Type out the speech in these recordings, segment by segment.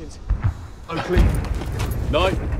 seconds. Oakley. Night.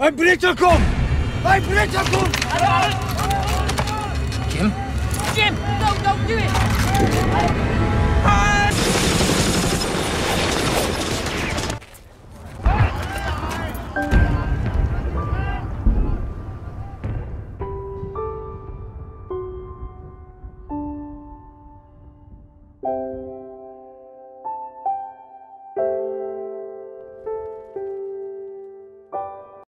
Ein Briter kommt! Ein Briter kommt! Jim? Jim, no, don't do it!